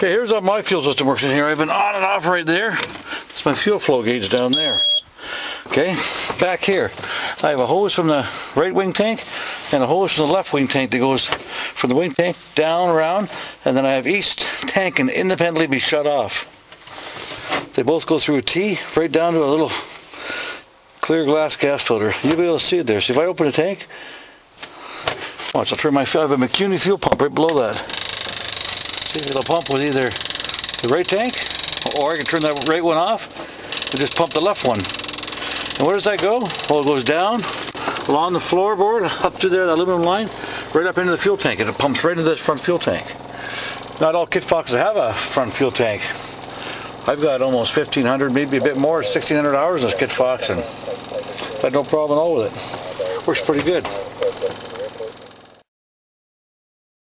Okay, here's how my fuel system works in here. I've been on and off right there. That's my fuel flow gauge down there. Okay, back here, I have a hose from the right wing tank and a hose from the left wing tank that goes from the wing tank down around, and then I have each tank can independently be shut off. They both go through a T right down to a little clear glass gas filter. You'll be able to see it there. So if I open the tank, watch, I'll turn my, I have a Mikuni fuel pump right below that. See, it'll pump with either the right tank, or I can turn that right one off and just pump the left one. And where does that go? Well, it goes down along the floorboard, up through there, that aluminum line, right up into the fuel tank, and it pumps right into this front fuel tank. Not all Kitfoxes have a front fuel tank. I've got almost 1,500, maybe a bit more, 1,600 hours in this Kitfox, and I had no problem at all with it. Works pretty good.